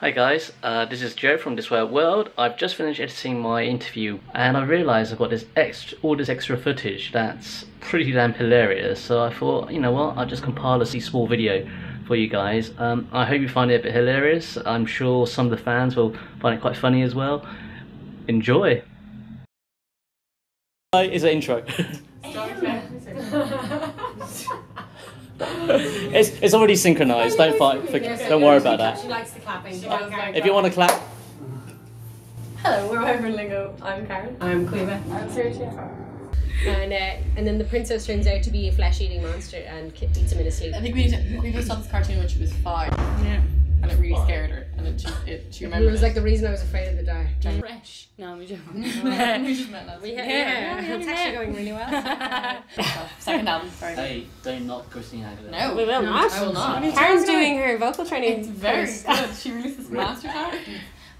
Hi guys, uh, this is Joe from This World World. I've just finished editing my interview and I realised I've got this extra, all this extra footage that's pretty damn hilarious. So I thought, you know what, I'll just compile a small video for you guys. Um, I hope you find it a bit hilarious. I'm sure some of the fans will find it quite funny as well. Enjoy. Is an intro. it's, it's already synchronized. Don't fight. For, don't worry about that. She likes the clapping. If you want to clap, Hello, we're Wyvern Lingo. I'm Karen. I'm Caoimhe. I'm Saoirse. And, uh, and then the princess turns out to be a flesh-eating monster and ki- eats him in his sleep. I think we we just saw this cartoon when she was five. Yeah. And it really scared her. And it, she, it, she remembers. It remembered was like the reason I was afraid of the dark. Fresh. No, we don't. we just met last We week. had, Yeah. yeah, it's actually going really well. Second album, sorry. hey, don't knock Christina Aguilera. No, We will not. I will not. Karen's doing her vocal training. It's very course. good. She released this masterclass.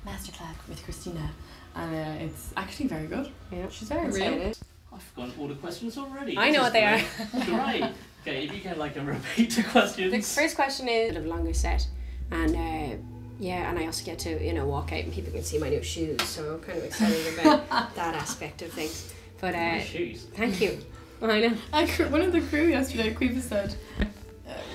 Masterclass with Christina. And uh, it's actually very good. Yeah. She's very That's how real. I've forgotten all the questions already. I This know what they are. great. Great. Okay, if you can like a repeat the questions. The first question is a longer set, and uh, yeah, and I also get to you know walk out and people can see my new shoes, so I'm kind of excited about that aspect of things. But uh, Nice shoes. thank you. I know. I, one of the crew yesterday, Caoimhe said, uh,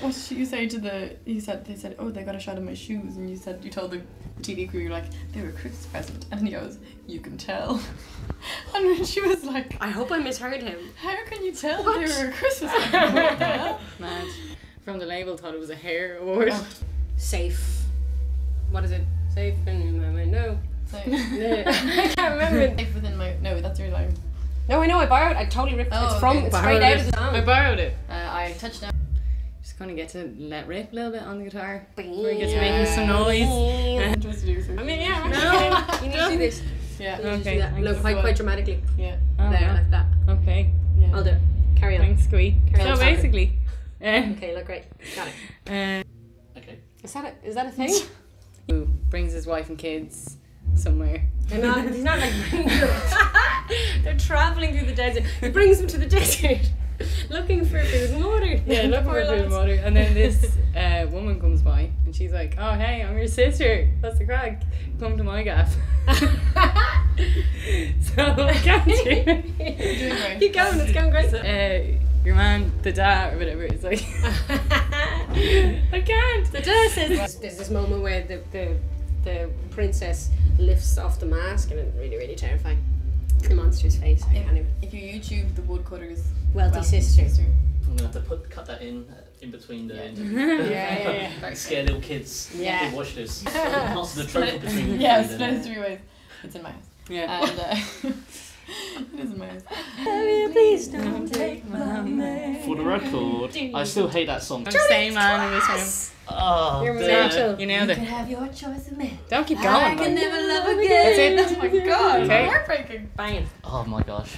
what did you say to the, he said, they said, oh, they got a shot of my shoes. And you said, you told the, the TV crew, you're like, they were a Christmas present. And he goes, you can tell. And then she was like, I hope I misheard him. how can you tell they were a Christmas present? What the hell? Mad. From the label, thought it was a hair award. Oh. Safe. What is it? Safe in my window. So, I can't remember. safe within my, no, that's your line. No, I know. I borrowed. I totally ripped. Oh, it's from. okay. It's straight out of the song. I borrowed it. Uh, I touched down. Just gonna get to let rip a little bit on the guitar. Before he gets making some noise. I'm supposed to do something. I mean, yeah. No. You need to do this. Yeah. You Okay, do that. thanks. No, quite, quite dramatically. Yeah. Oh, there, wow. like that. Okay. Yeah. I'll do it. Carry on. Thanks, Squee. Carry So talking. basically, uh, Okay, look great. Got it. uh, Okay. Is that a, is that a thing? Who brings his wife and kids somewhere. They're not. He's not like bringing them. They're traveling through the desert. He brings them to the desert, looking for food and water. Yeah, look Poor for food and water. And then this uh, woman comes by and she's like, Oh, hey, I'm your sister. That's the crack? Come to my gaff. so, can't you? Keep going. It's going great. Uh, your man, the dad, or whatever, is like, I can't. The dad says there's, there's this moment where the, the the princess lifts off the mask and it's really really terrifying. The monster's face. I can't even. If you YouTube the woodcutters, Wealthy sister. I'm gonna have to put cut that in uh, in between the. Yeah, yeah, yeah. Scare little kids. Yeah. To watch this. Pass the trophy between. Yeah, between split them. it three ways. It's in my house. Yeah. And uh, it is in my house. Please don't take my man. For the record, I still hate that song. I'm the same man in this Oh, You're dear. You nailed it. have your choice of men. Don't keep going. I can never love again. That's it. Oh my god, Okay. heartbreaking. Banging. Oh my gosh.